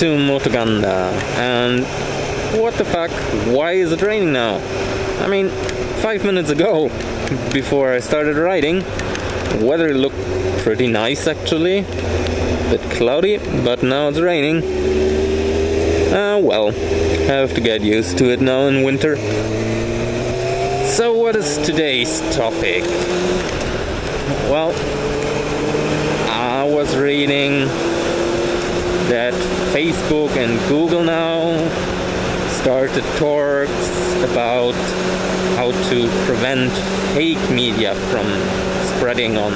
to Motoganda. And what the fuck? Why is it raining now? I mean, five minutes ago, before I started riding, weather looked pretty nice actually. a Bit cloudy, but now it's raining. Uh, well, have to get used to it now in winter. So, what is today's topic? Well, I was reading that Facebook and Google now started talks about how to prevent fake media from spreading on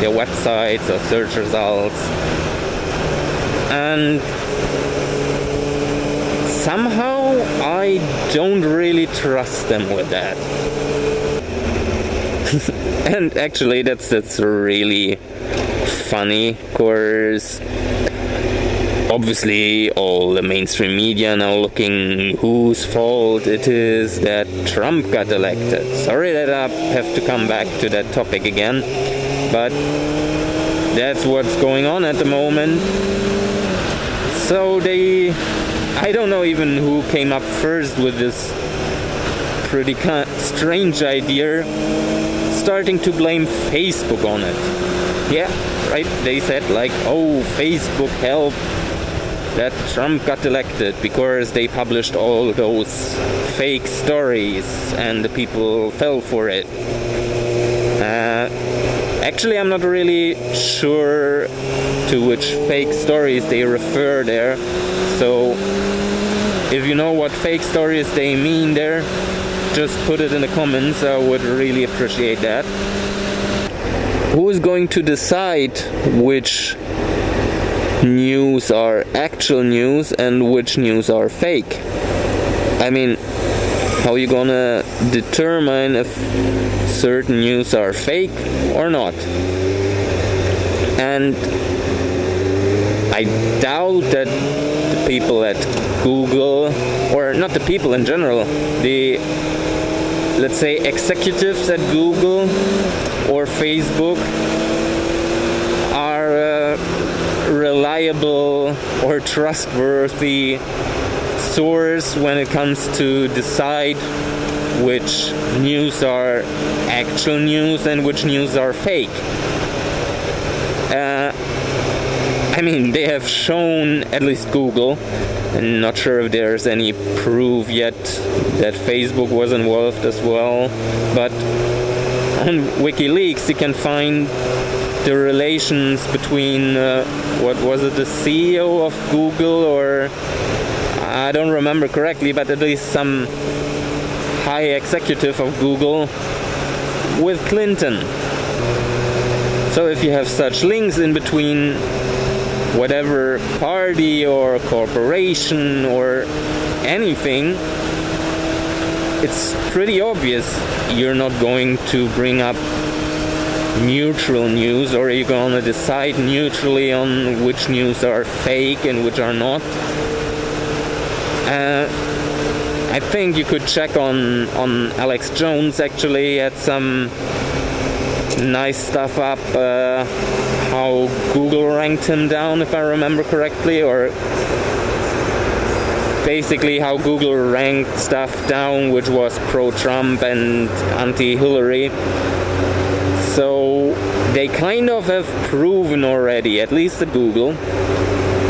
their websites or search results. And somehow I don't really trust them with that. and actually that's that's really funny cause obviously all the mainstream media now looking whose fault it is that Trump got elected. Sorry that I have to come back to that topic again, but that's what's going on at the moment. So they I don't know even who came up first with this pretty strange idea starting to blame Facebook on it. Yeah, right, they said like, oh, Facebook helped that Trump got elected because they published all those fake stories and the people fell for it. Uh, actually, I'm not really sure to which fake stories they refer there. So, if you know what fake stories they mean there, just put it in the comments. I would really appreciate that. Who is going to decide which news are actual news and which news are fake. I mean, how you gonna determine if certain news are fake or not? And I doubt that the people at Google, or not the people in general, the let's say executives at Google or Facebook reliable or trustworthy source when it comes to decide which news are actual news and which news are fake. Uh, I mean, they have shown, at least Google, and not sure if there's any proof yet that Facebook was involved as well, but on WikiLeaks you can find the relations between uh, what was it the CEO of Google or I don't remember correctly but at least some high executive of Google with Clinton. So if you have such links in between whatever party or corporation or anything it's pretty obvious you're not going to bring up neutral news or are you going to decide neutrally on which news are fake and which are not? Uh, I think you could check on on Alex Jones actually had some nice stuff up uh, how Google ranked him down if I remember correctly or basically how Google ranked stuff down which was pro-Trump and anti-Hillary. so they kind of have proven already, at least at Google,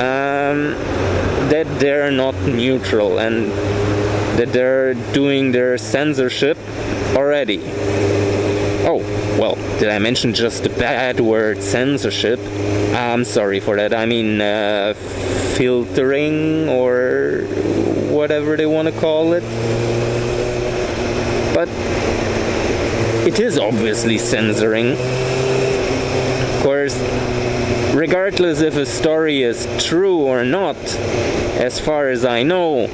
um, that they're not neutral and that they're doing their censorship already. Oh, well, did I mention just the bad word censorship? I'm sorry for that. I mean, uh, filtering or whatever they want to call it. But it is obviously censoring. Of course, regardless if a story is true or not, as far as I know,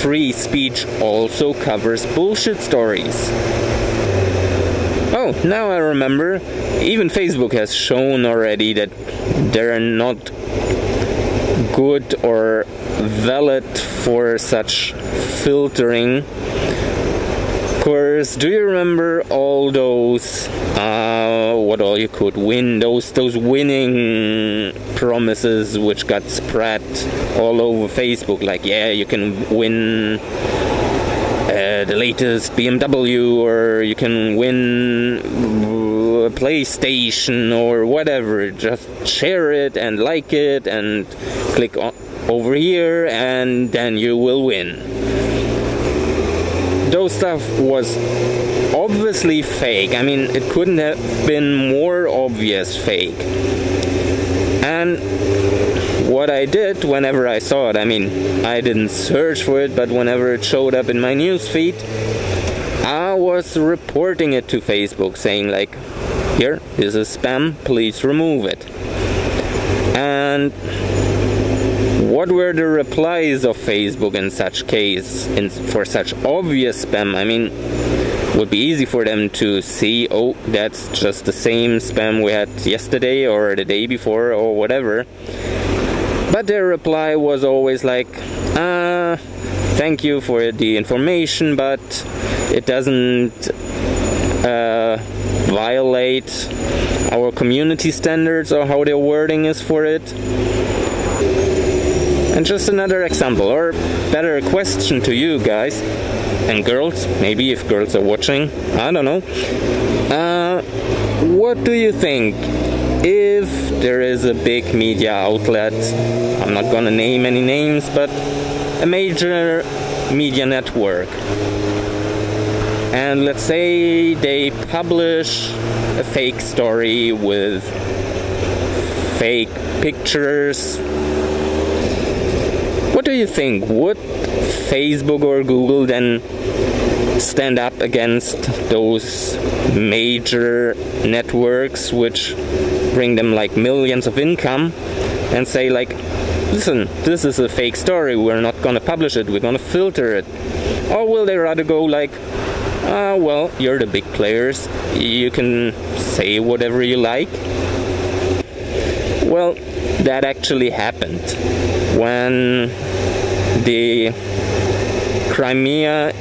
free speech also covers bullshit stories. Oh, now I remember. Even Facebook has shown already that they're not good or valid for such filtering Of course, do you remember all those uh, what all you could win? Those those winning promises which got spread all over Facebook. Like, yeah, you can win uh, the latest BMW, or you can win a PlayStation, or whatever. Just share it and like it, and click on over here, and then you will win those stuff was obviously fake. I mean, it couldn't have been more obvious fake. And what I did whenever I saw it, I mean, I didn't search for it, but whenever it showed up in my newsfeed, I was reporting it to Facebook saying, like, here, this is spam, please remove it. And what were the replies of Facebook in such case, in, for such obvious spam? I mean, would be easy for them to see, oh, that's just the same spam we had yesterday or the day before or whatever. But their reply was always like, uh, thank you for the information, but it doesn't uh, violate our community standards or how their wording is for it. And just another example, or better question to you guys and girls, maybe if girls are watching, I don't know. Uh, what do you think if there is a big media outlet? I'm not gonna name any names, but a major media network. And let's say they publish a fake story with fake pictures what do you think? Would Facebook or Google then stand up against those major networks which bring them like millions of income and say like listen this is a fake story. We're not gonna publish it. We're gonna filter it. Or will they rather go like ah uh, well you're the big players. You can say whatever you like. Well that actually happened when the Crimea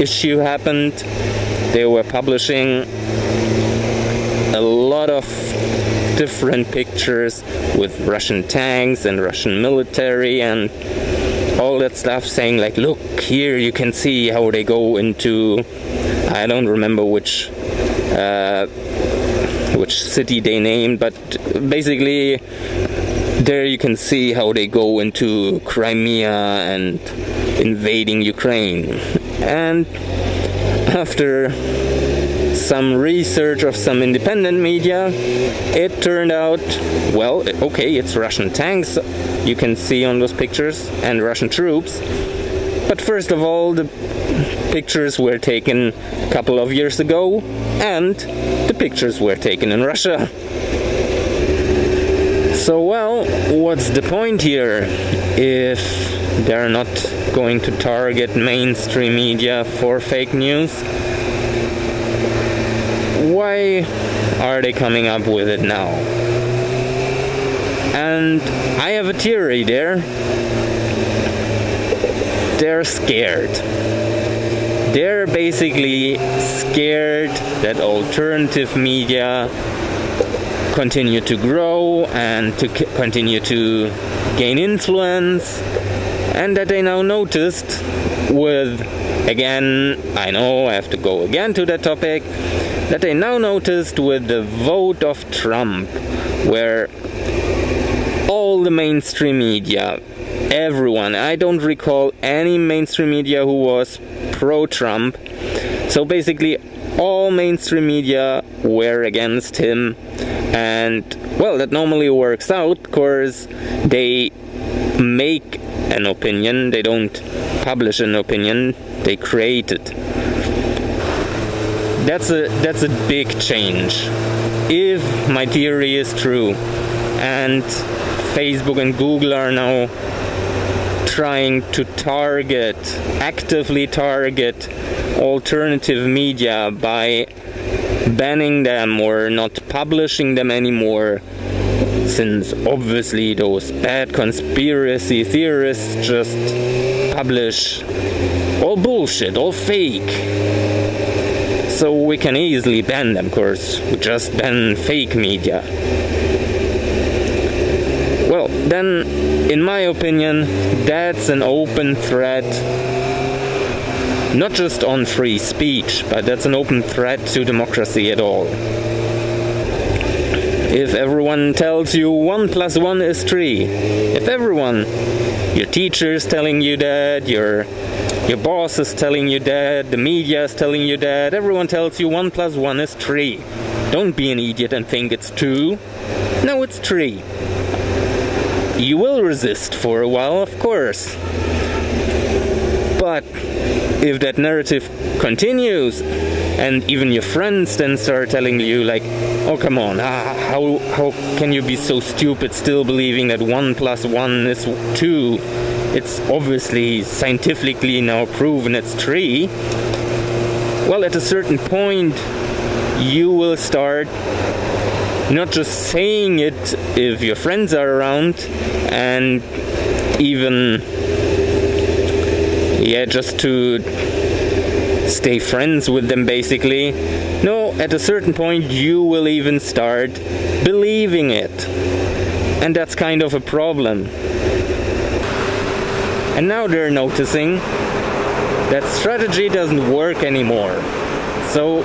issue happened, they were publishing a lot of different pictures with Russian tanks and Russian military and all that stuff saying like look here you can see how they go into I don't remember which uh, which city they named but basically there you can see how they go into Crimea and invading Ukraine. And after some research of some independent media, it turned out, well, okay, it's Russian tanks you can see on those pictures and Russian troops. But first of all, the pictures were taken a couple of years ago, and the pictures were taken in Russia. So, well, what's the point here if they're not going to target mainstream media for fake news? Why are they coming up with it now? And I have a theory there. They're scared. They're basically scared that alternative media continue to grow and to continue to gain influence. And that they now noticed with again I know I have to go again to that topic that they now noticed with the vote of Trump where all the mainstream media everyone I don't recall any mainstream media who was pro Trump so basically all mainstream media were against him. And well that normally works out because they make an opinion they don't publish an opinion they create it. That's a that's a big change. If my theory is true and facebook and google are now trying to target actively target alternative media by banning them or not publishing them anymore since obviously those bad conspiracy theorists just publish all bullshit, all fake. so we can easily ban them, of course. We just ban fake media. Then, in my opinion, that's an open threat not just on free speech, but that's an open threat to democracy at all. If everyone tells you 1 plus 1 is 3, if everyone, your teacher is telling you that, your your boss is telling you that, the media is telling you that, everyone tells you 1 plus 1 is 3. Don't be an idiot and think it's 2. No, it's 3. You will resist for a while, of course. But if that narrative continues, and even your friends then start telling you like, "Oh come on, ah, how how can you be so stupid still believing that one plus one is two? It's obviously scientifically now proven it's three." Well, at a certain point, you will start not just saying it if your friends are around and even yeah just to stay friends with them basically. No at a certain point you will even start believing it. And that's kind of a problem. And now they're noticing that strategy doesn't work anymore so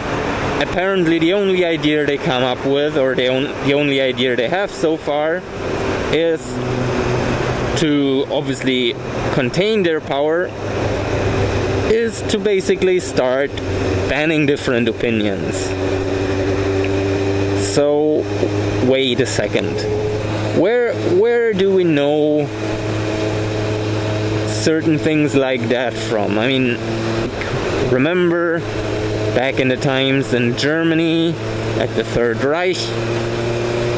apparently the only idea they come up with or the, on, the only idea they have so far is to obviously contain their power is to basically start banning different opinions. So wait a second. Where where do we know certain things like that from? I mean remember back in the times in Germany at the Third Reich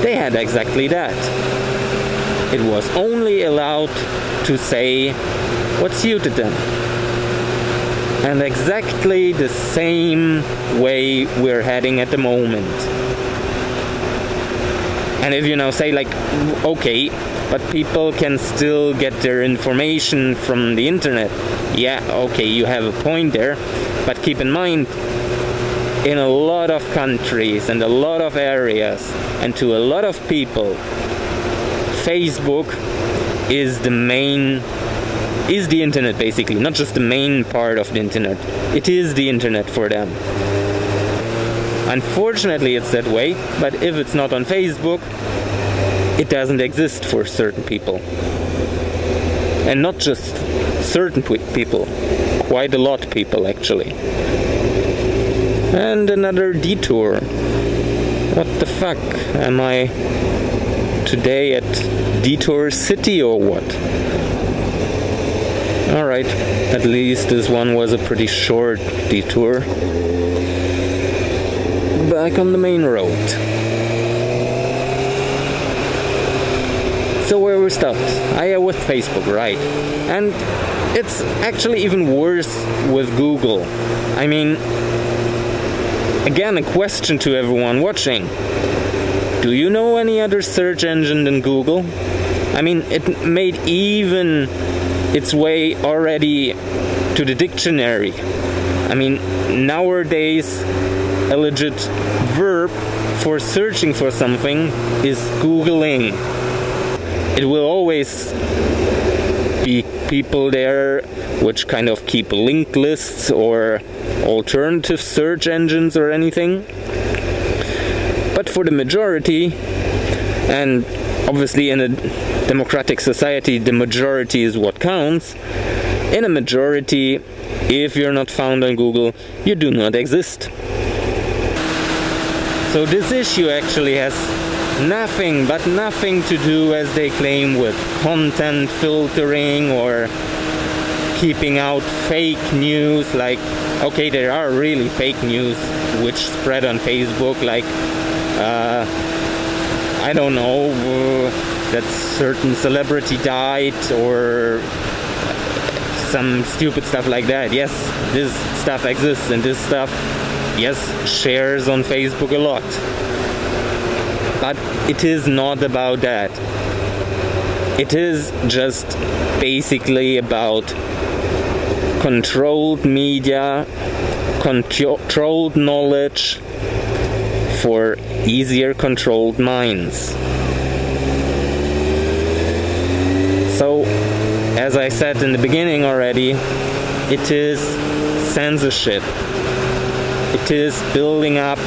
they had exactly that. It was only allowed to say what suited them and exactly the same way we're heading at the moment. And if you now say like, okay, but people can still get their information from the internet. Yeah, okay, you have a point there, but keep in mind, in a lot of countries and a lot of areas, and to a lot of people, Facebook is the main is the internet basically, not just the main part of the internet. It is the internet for them. Unfortunately, it's that way, but if it's not on Facebook, it doesn't exist for certain people. And not just certain people, quite a lot of people actually. And another detour. What the fuck? Am I today at Detour City or what? Alright, at least this one was a pretty short detour. Back on the main road. So where we stopped? Ah, I am with Facebook, right. And it's actually even worse with Google. I mean, again, a question to everyone watching. Do you know any other search engine than Google? I mean, it made even its way already to the dictionary. I mean, nowadays, a legit verb for searching for something is Googling. It will always be people there which kind of keep linked lists or alternative search engines or anything. But for the majority, and obviously in a democratic society, the majority is what counts. In a majority, if you're not found on Google, you do not exist. So this issue actually has nothing but nothing to do as they claim with content filtering or keeping out fake news like okay there are really fake news which spread on Facebook like uh, I don't know uh, that certain celebrity died or some stupid stuff like that. Yes, this stuff exists and this stuff, yes, shares on Facebook a lot. But it is not about that. It is just basically about controlled media controlled knowledge for easier controlled minds. So, as I said in the beginning already, it is censorship. It is building up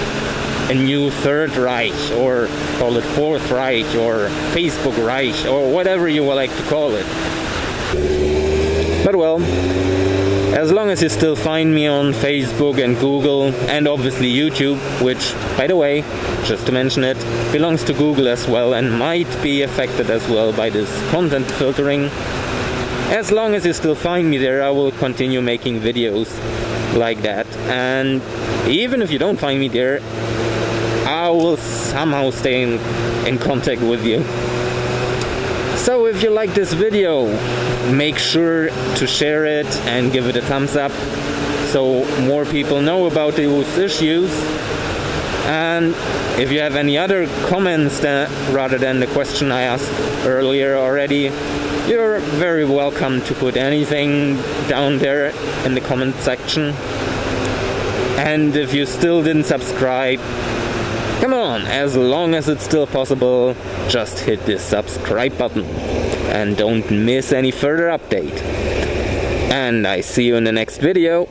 a new Third Reich, or call it Fourth Reich, or Facebook Reich, or whatever you would like to call it. But well, as long as you still find me on Facebook and Google, and obviously YouTube, which, by the way, just to mention it, belongs to Google as well and might be affected as well by this content filtering. As long as you still find me there, I will continue making videos like that. And even if you don't find me there, I will somehow stay in, in contact with you. So if you like this video, make sure to share it and give it a thumbs up so more people know about those issues. And if you have any other comments that, rather than the question I asked earlier already, you're very welcome to put anything down there in the comment section. And if you still didn't subscribe, Come on, as long as it's still possible, just hit the subscribe button and don't miss any further update. And I see you in the next video.